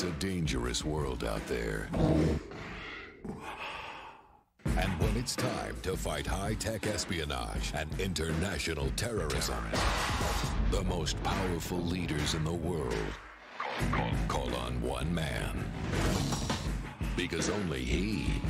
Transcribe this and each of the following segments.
It's a dangerous world out there. And when it's time to fight high tech espionage and international terrorism, the most powerful leaders in the world call, call on one man. Because only he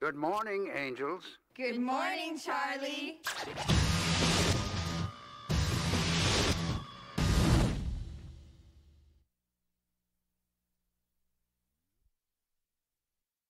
Good morning, angels. Good morning, Charlie.